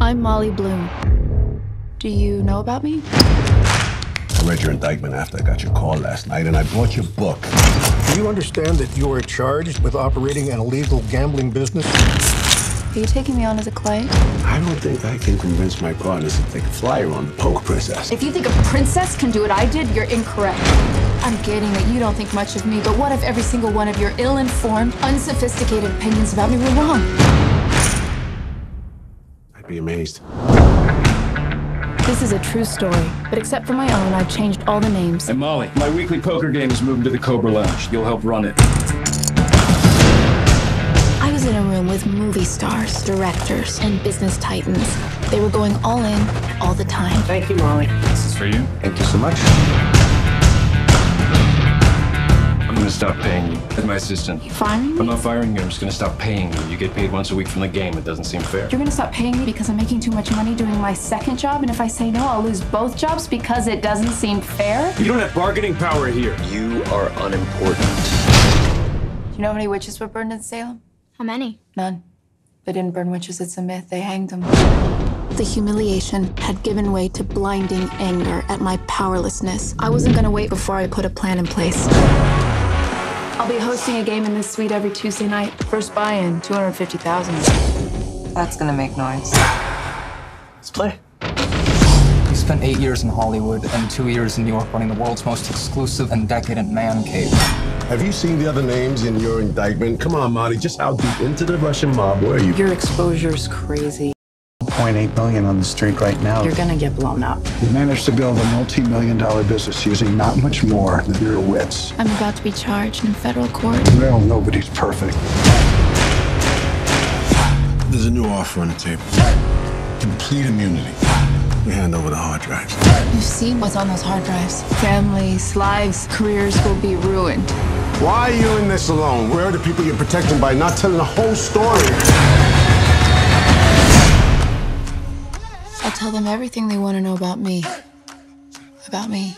I'm Molly Bloom. Do you know about me? I read your indictment after I got your call last night, and I bought your book. Do you understand that you are charged with operating an illegal gambling business? Are you taking me on as a client? I don't think I can convince my partners to take a flyer on the poker princess. If you think a princess can do what I did, you're incorrect. I'm getting that you don't think much of me, but what if every single one of your ill-informed, unsophisticated opinions about me were wrong? I'd be amazed. This is a true story, but except for my own, I've changed all the names. And Molly, my weekly poker game is moving to the Cobra Lounge. You'll help run it. I was in a room with movie stars, directors, and business titans. They were going all in, all the time. Thank you, Molly. This is for you. Thank you so much. Paying my assistant. You Firing me? I'm not firing you. I'm just gonna stop paying you. You get paid once a week from the game. It doesn't seem fair. You're gonna stop paying me because I'm making too much money doing my second job, and if I say no, I'll lose both jobs because it doesn't seem fair? You don't have bargaining power here. You are unimportant. Do you know how many witches were burned in Salem? How many? None. They didn't burn witches, it's a myth. They hanged them. The humiliation had given way to blinding anger at my powerlessness. I wasn't gonna wait before I put a plan in place. I'll be hosting a game in this suite every Tuesday night. First buy-in, 250,000. That's gonna make noise. Let's play. He spent eight years in Hollywood and two years in New York running the world's most exclusive and decadent man cave. Have you seen the other names in your indictment? Come on, Marty. Just how deep into the Russian mob were you? Your exposure's crazy. 0.8 million on the street right now. You're gonna get blown up. You managed to build a multi-million dollar business using not much more than your wits. I'm about to be charged in federal court. Well, nobody's perfect. There's a new offer on the table. Complete immunity. We hand over the hard drives. You've seen what's on those hard drives. Families, lives, careers will be ruined. Why are you in this alone? Where are the people you're protecting by not telling the whole story? Them everything they want to know about me. About me.